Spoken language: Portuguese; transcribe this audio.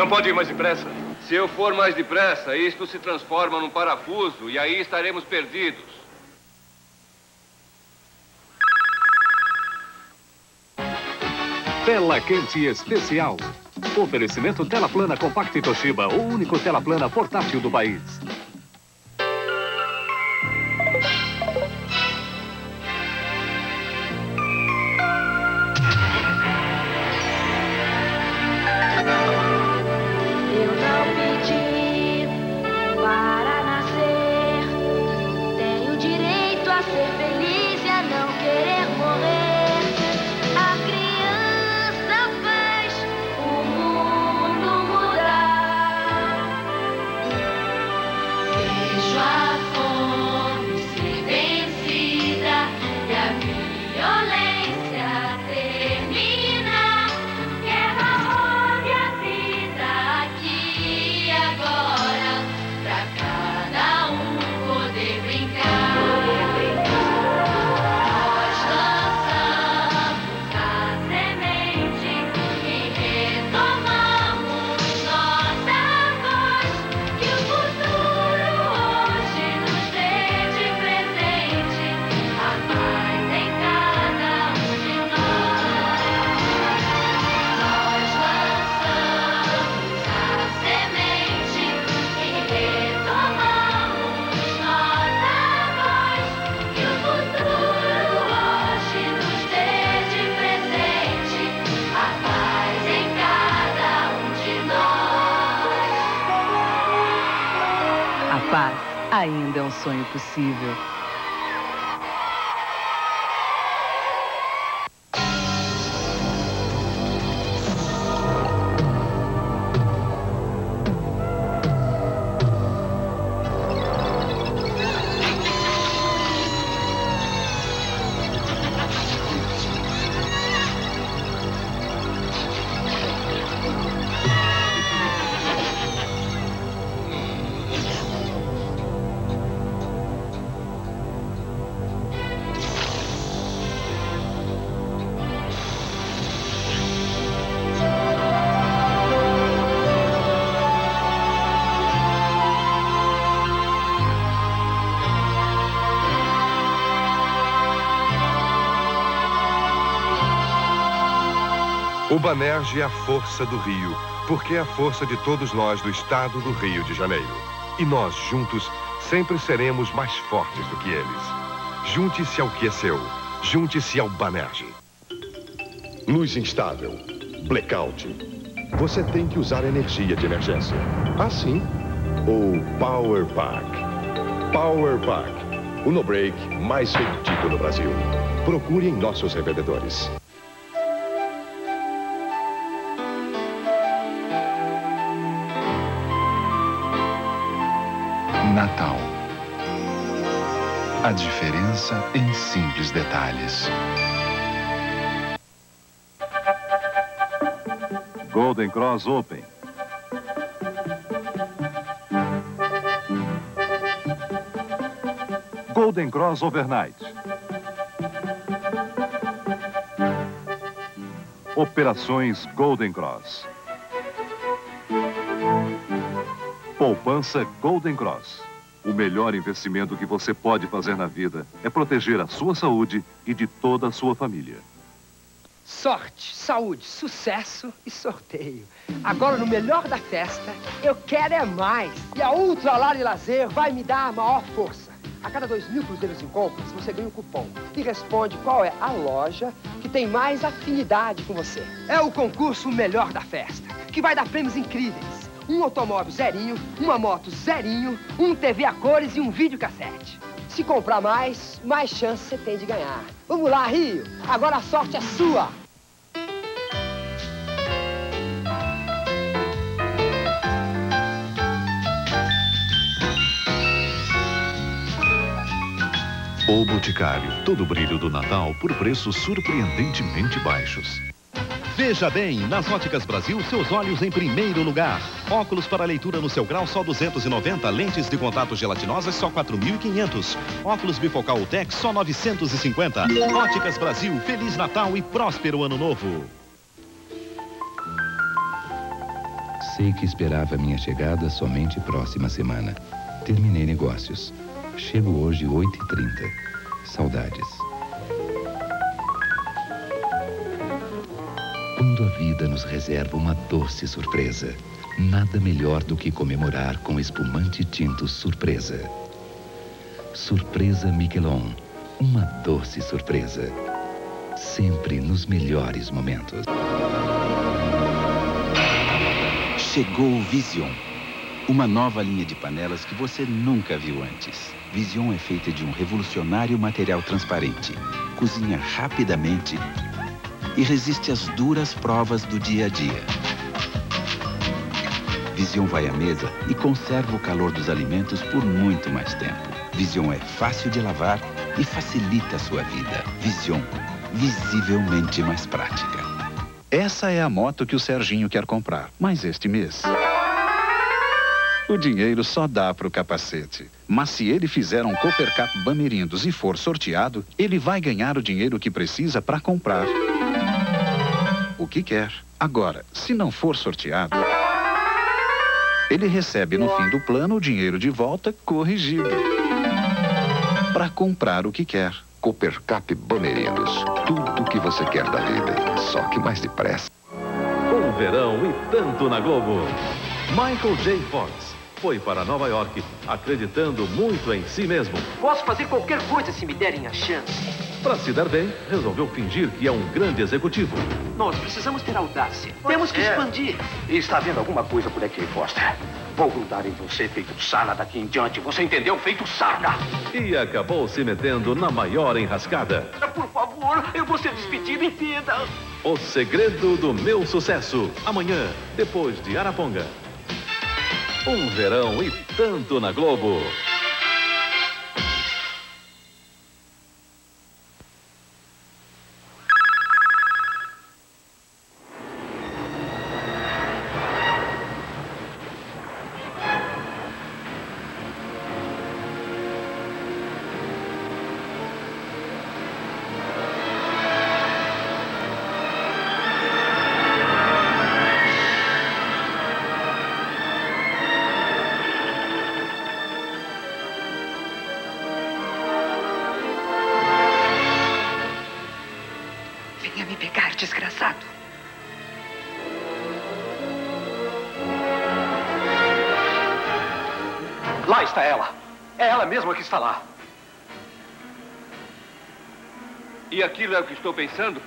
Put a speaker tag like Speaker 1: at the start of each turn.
Speaker 1: Não pode ir mais depressa.
Speaker 2: Se eu for mais depressa, isto se transforma num parafuso e aí estaremos perdidos.
Speaker 3: Tela quente especial. Oferecimento tela plana Compact Toshiba, o único tela plana portátil do país.
Speaker 4: Ser feliz
Speaker 5: ainda é um sonho possível.
Speaker 6: O Banerje é a força do Rio, porque é a força de todos nós do estado do Rio de Janeiro. E nós, juntos, sempre seremos mais fortes do que eles. Junte-se ao que é seu. Junte-se ao Banerje. Luz instável. Blackout. Você tem que usar energia de emergência. Assim. Ou Power Pack. Power Pack. O no-break mais vendido no Brasil. Procure em nossos revendedores.
Speaker 7: Natal. A diferença em simples detalhes.
Speaker 8: Golden Cross Open. Golden Cross Overnight. Operações Golden Cross. Poupança Golden Cross. O melhor investimento que você pode fazer na vida é proteger a sua saúde e de toda a sua família.
Speaker 9: Sorte, saúde, sucesso e sorteio. Agora, no melhor da festa, eu quero é mais. E a Ultra Lar Lazer vai me dar a maior força. A cada dois mil cruzeiros em compras, você ganha um cupom e responde qual é a loja que tem mais afinidade com você. É o concurso Melhor da Festa, que vai dar prêmios incríveis. Um automóvel zerinho, uma moto zerinho, um TV a cores e um videocassete. Se comprar mais, mais chance você tem de ganhar. Vamos lá, Rio. Agora a sorte é sua.
Speaker 3: O Boticário, todo o brilho do Natal por preços surpreendentemente baixos.
Speaker 10: Veja bem, nas Óticas Brasil, seus olhos em primeiro lugar. Óculos para leitura no seu grau só 290, lentes de contato gelatinosas só 4.500. Óculos bifocal Tex só 950. Óticas Brasil, Feliz Natal e próspero Ano Novo.
Speaker 1: Sei que esperava minha chegada somente próxima semana. Terminei negócios. Chego hoje 8h30. Saudades. Quando a vida nos reserva uma doce surpresa, nada melhor do que comemorar com espumante tinto surpresa. Surpresa Miquelon. Uma doce surpresa. Sempre nos melhores momentos.
Speaker 11: Chegou o Vision. Uma nova linha de panelas que você nunca viu antes. Vision é feita de um revolucionário material transparente. Cozinha rapidamente e resiste às duras provas do dia a dia. Vision vai à mesa e conserva o calor dos alimentos por muito mais tempo. Vision é fácil de lavar e facilita a sua vida. Vision, visivelmente mais prática.
Speaker 12: Essa é a moto que o Serginho quer comprar, mas este mês. O dinheiro só dá para o capacete. Mas se ele fizer um Coopercap Bamerindos e for sorteado, ele vai ganhar o dinheiro que precisa para comprar o que quer. Agora, se não for sorteado, ele recebe no fim do plano o dinheiro de volta corrigido para comprar o que quer.
Speaker 6: Coopercap Bamerindos. Tudo o que você quer da vida, só que mais depressa.
Speaker 3: Um verão e tanto na Globo. Michael J. Fox foi para Nova York acreditando muito em si mesmo.
Speaker 9: Posso fazer qualquer coisa se me derem a chance.
Speaker 3: Para se dar bem, resolveu fingir que é um grande executivo.
Speaker 9: Nós precisamos ter audácia. Temos que
Speaker 13: É.
Speaker 9: expandir.
Speaker 13: Está vendo alguma coisa por aqui, Foster? Vou grudar em você feito sarna daqui em diante. Você entendeu? Feito sarna.
Speaker 3: E acabou se metendo na maior enrascada.
Speaker 13: Por favor, eu vou ser despedido, entenda.
Speaker 3: O segredo do meu sucesso. Amanhã, depois de Araponga. Um verão e tanto na Globo.
Speaker 13: Lá está ela. É ela mesma que está lá.
Speaker 2: E aquilo é o que estou pensando?